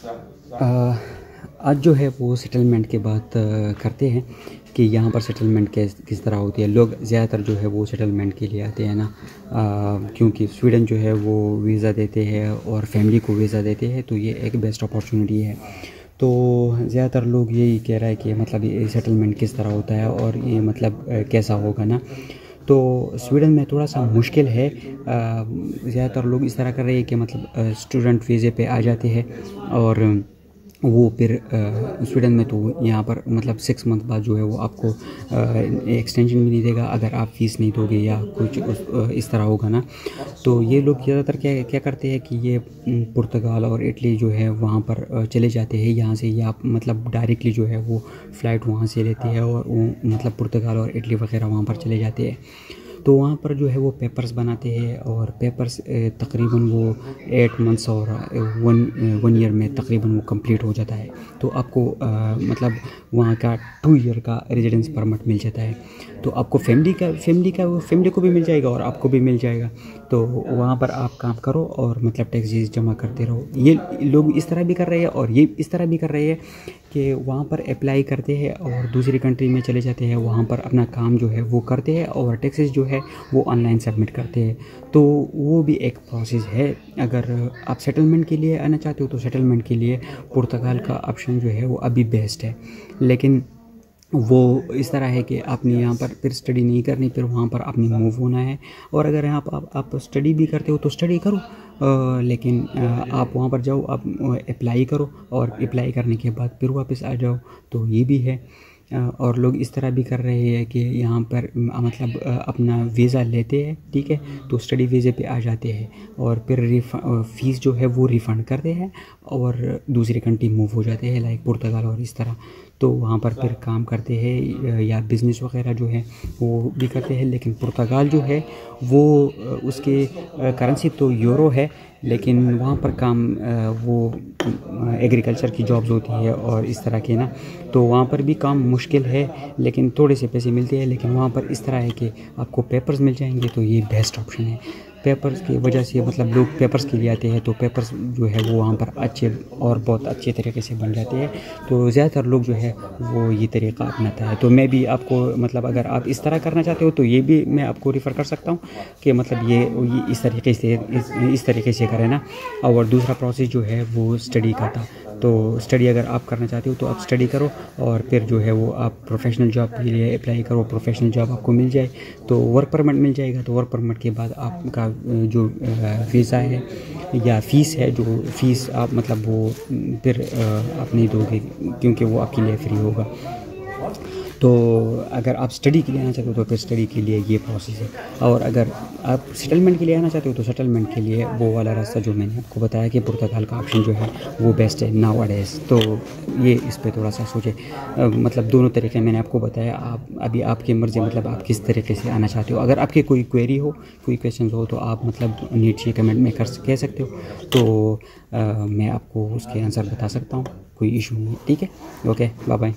आज जो है वो सेटलमेंट की बात करते हैं कि यहाँ पर सेटलमेंट किस किस तरह होती है। लोग ज़्यादातर जो है वो सेटलमेंट के लिए आते हैं ना। क्योंकि स्वीडन जो है वो वीज़ा देते हैं और फैमिली को वीज़ा देते हैं तो ये एक बेस्ट अपॉर्चुनिटी है। तो ज़्यादातर लोग यही कह रहा है कि मतलब ये सेटलमेंट किस तरह होता है और ये मतलब कैसा होगा ना। तो स्वीडन में थोड़ा सा मुश्किल है। ज़्यादातर लोग इस तरह कर रहे हैं कि मतलब स्टूडेंट वीज़े पे आ जाते हैं और वो फिर स्वीडन में तो यहाँ पर मतलब सिक्स मंथ बाद जो है वो आपको एक्सटेंशन भी नहीं देगा अगर आप फ़ीस नहीं दोगे या कुछ उस, इस तरह होगा ना। तो ये लोग ज़्यादातर क्या क्या करते हैं कि ये पुर्तगाल और इटली जो है वहाँ पर चले जाते हैं यहाँ से या मतलब डायरेक्टली जो है वो फ़्लाइट वहाँ से लेते हैं और वो मतलब पुर्तगाल और इटली वगैरह वहाँ पर चले जाते हैं। तो वहाँ पर जो है वो पेपर्स बनाते हैं और पेपर्स तकरीबन वो एट मंथ्स और वन वन ईयर में तकरीबन वो कंप्लीट हो जाता है। तो आपको आ, मतलब वहाँ का टू ईयर का रेजिडेंस परमिट मिल जाता है। तो आपको फैमिली का फैमिली का फैमिली को भी मिल जाएगा और आपको भी मिल जाएगा। तो वहाँ पर आप काम करो और मतलब टैक्सीज जमा करते रहो। ये लोग इस तरह भी कर रहे हैं और ये इस तरह भी कर रहे हैं कि वहाँ पर अप्लाई करते हैं और दूसरी कंट्री में चले जाते हैं वहाँ पर अपना काम जो है वो करते हैं और टैक्सेस जो है वो ऑनलाइन सबमिट करते हैं। तो वो भी एक प्रोसेस है। अगर आप सेटलमेंट के लिए आना चाहते हो तो सेटलमेंट के लिए पुर्तगाल का ऑप्शन जो है वो अभी बेस्ट है। लेकिन वो इस तरह है कि आपने यहाँ पर फिर स्टडी नहीं करनी फिर वहाँ पर आपने मूव होना है। और अगर यहाँ पर आप, आप स्टडी भी करते हो तो स्टडी करो। लेकिन आप वहाँ पर जाओ, आप अप्लाई करो और अप्लाई करने के बाद फिर वापस आ जाओ तो ये भी है। और लोग इस तरह भी कर रहे हैं कि यहाँ पर मतलब अपना वीज़ा लेते हैं, ठीक है? तो स्टडी वीज़े पे आ जाते हैं और फिर फ़ीस जो है वो रिफ़ंड करते हैं और दूसरी कंट्री मूव हो जाते हैं लाइक पुर्तगाल और इस तरह। तो वहाँ पर फिर काम करते हैं या बिज़नेस वगैरह जो है, वो भी करते हैं। लेकिन पुर्तगाल जो है, वो उसके करेंसी तो यूरो है, लेकिन वहाँ पर काम वो एग्रीकल्चर की जॉब्स होती है और इस तरह के ना। तो वहाँ पर भी काम मुश्किल है, लेकिन थोड़े से पैसे मिलते हैं, लेकिन वहाँ पर इस तरह है कि आपको पेपर्स मिल जाएँगे तो ये बेस्ट ऑप्शन है। पेपर्स की वजह से मतलब लोग पेपर्स के लिए आते हैं तो पेपर्स जो है वो वहाँ पर अच्छे और बहुत अच्छे तरीके से बन जाते हैं। तो ज़्यादातर लोग जो है वो ये तरीका अपनाता है। तो मैं भी आपको मतलब अगर आप इस तरह करना चाहते हो तो ये भी मैं आपको रिफ़र कर सकता हूँ कि मतलब ये, ये इस तरीके से इस, इस तरीके से करें ना। और दूसरा प्रोसेस जो है वो स्टडी का था। तो स्टडी अगर आप करना चाहते हो तो आप स्टडी करो और फिर जो है वो आप प्रोफेशनल जॉब के लिए अप्लाई करो। प्रोफेशनल जॉब आपको मिल जाए तो वर्क परमिट मिल जाएगा। तो वर्क परमिट के बाद आपका जो वीज़ा है या फ़ीस है, जो फ़ीस आप मतलब वो फिर आप नहीं दोगे क्योंकि वो आपके लिए फ्री होगा। तो अगर आप स्टडी के लिए आना चाहते हो तो फिर स्टडी के लिए ये प्रोसेस है। और अगर आप सेटलमेंट के लिए आना चाहते हो तो सेटलमेंट के लिए वो वाला रास्ता जो मैंने आपको बताया कि पुर्तगाल का ऑप्शन जो है वो बेस्ट है नाउ अडेस तो ये इस पर थोड़ा सा सोचे। मतलब दोनों तरीके मैंने आपको बताया। आप अभी आपकी मर्ज़ी मतलब आप किस तरीके से आना चाहते हो। अगर आपकी कोई क्वेरी हो कोई क्वेश्चन हो तो आप मतलब नीचे कमेंट में कर कह सकते हो। तो आ, मैं आपको उसके आंसर बता सकता हूँ। कोई इशू नहीं ठीक है? Okay bye bye